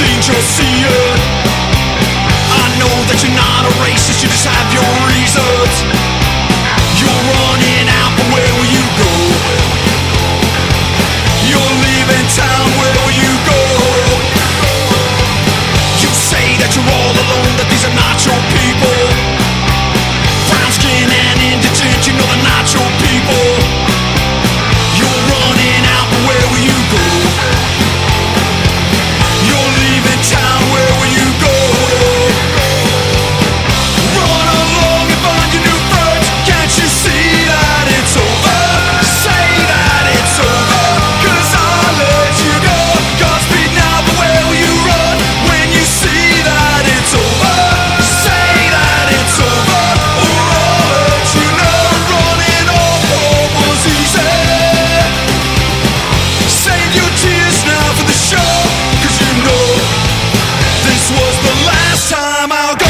dangerous the last time I'll go